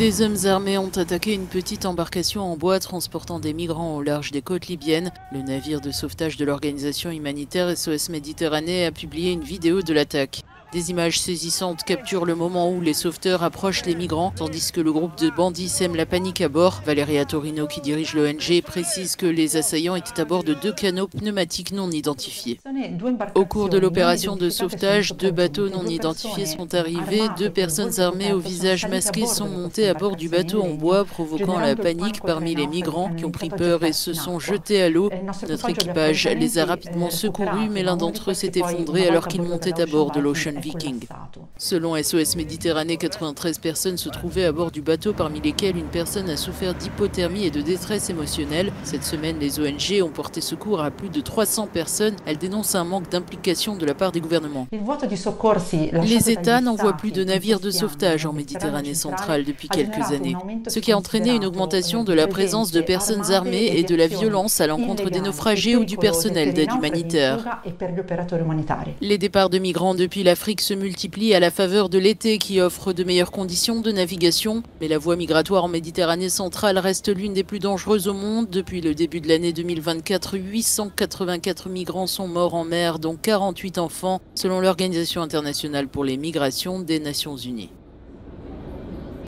Des hommes armés ont attaqué une petite embarcation en bois transportant des migrants au large des côtes libyennes. Le navire de sauvetage de l'organisation humanitaire SOS Méditerranée a publié une vidéo de l'attaque. Des images saisissantes capturent le moment où les sauveteurs approchent les migrants, tandis que le groupe de bandits sème la panique à bord. Valéria Torino, qui dirige l'ONG, précise que les assaillants étaient à bord de deux canots pneumatiques non identifiés. Au cours de l'opération de sauvetage, deux bateaux non identifiés sont arrivés. Deux personnes armées au visage masqué sont montées à bord du bateau en bois, provoquant la panique parmi les migrants qui ont pris peur et se sont jetés à l'eau. Notre équipage les a rapidement secourus, mais l'un d'entre eux s'est effondré alors qu'il montait à bord de l'Ocean Viking. Selon SOS Méditerranée, 93 personnes se trouvaient à bord du bateau, parmi lesquelles une personne a souffert d'hypothermie et de détresse émotionnelle. Cette semaine, les ONG ont porté secours à plus de 300 personnes. Elles dénoncent un manque d'implication de la part des gouvernements. Les États n'envoient plus de navires de sauvetage en Méditerranée centrale depuis quelques années, ce qui a entraîné une augmentation de la présence de personnes armées et de la violence à l'encontre des naufragés ou du personnel d'aide humanitaire. Les départs de migrants depuis l'Afrique se multiplie à la faveur de l'été qui offre de meilleures conditions de navigation. Mais la voie migratoire en Méditerranée centrale reste l'une des plus dangereuses au monde. Depuis le début de l'année 2024, 884 migrants sont morts en mer, dont 48 enfants, selon l'Organisation internationale pour les migrations des Nations Unies.